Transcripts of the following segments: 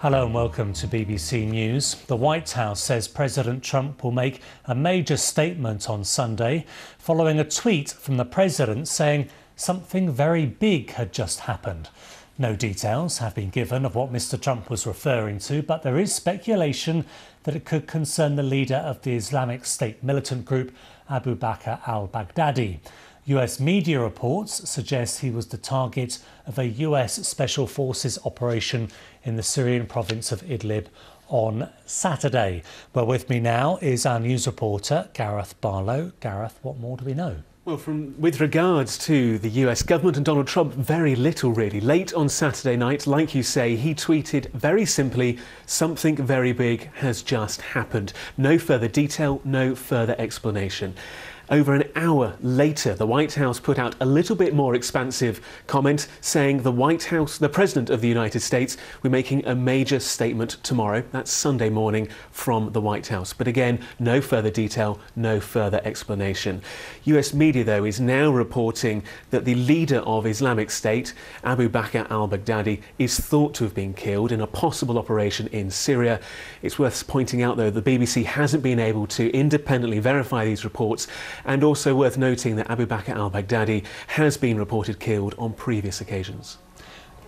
Hello and welcome to BBC News. The White House says President Trump will make a major statement on Sunday following a tweet from the president saying something very big had just happened. No details have been given of what Mr. Trump was referring to, but there is speculation that it could concern the leader of the Islamic State militant group, Abu Bakr al Baghdadi. US media reports suggest he was the target of a US Special Forces operation in the Syrian province of Idlib on Saturday. Well, with me now is our news reporter, Gareth Barlow. Gareth, what more do we know? Well, from, with regards to the US government and Donald Trump, very little really. Late on Saturday night, like you say, he tweeted very simply, something very big has just happened. No further detail, no further explanation. Over an hour later, the White House put out a little bit more expansive comment saying the White House, the President of the United States, we're making a major statement tomorrow. That's Sunday morning from the White House. But again, no further detail, no further explanation. US media, though, is now reporting that the leader of Islamic State, Abu Bakr al Baghdadi, is thought to have been killed in a possible operation in Syria. It's worth pointing out, though, the BBC hasn't been able to independently verify these reports and also worth noting that Abu Bakr al Baghdadi has been reported killed on previous occasions.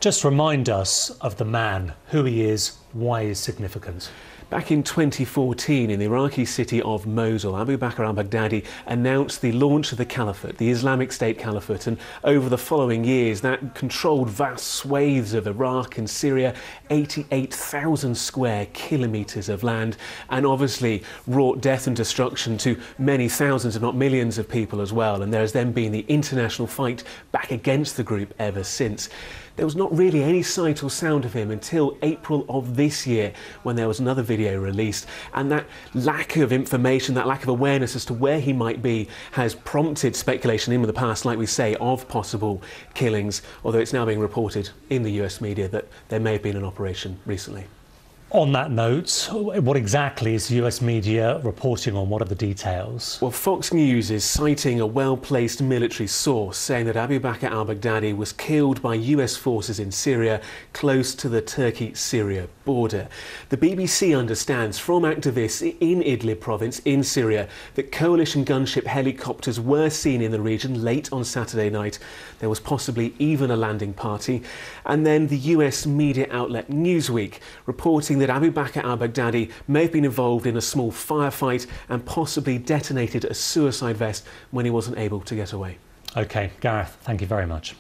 Just remind us of the man, who he is, why he's significant. Back in 2014, in the Iraqi city of Mosul, Abu Bakr al-Baghdadi announced the launch of the caliphate, the Islamic State Caliphate, and over the following years that controlled vast swathes of Iraq and Syria, 88,000 square kilometres of land, and obviously wrought death and destruction to many thousands, if not millions of people as well. And there has then been the international fight back against the group ever since. There was not really any sight or sound of him until April of this year when there was another video released. And that lack of information, that lack of awareness as to where he might be, has prompted speculation in the past, like we say, of possible killings, although it's now being reported in the US media that there may have been an operation recently. On that note, what exactly is US media reporting on? What are the details? Well, Fox News is citing a well placed military source saying that Abu Bakr al Baghdadi was killed by US forces in Syria close to the Turkey Syria border. The BBC understands from activists in Idlib province in Syria that coalition gunship helicopters were seen in the region late on Saturday night. There was possibly even a landing party. And then the US media outlet Newsweek reporting that Abu Bakr al Baghdadi may have been involved in a small firefight and possibly detonated a suicide vest when he wasn't able to get away. OK, Gareth, thank you very much.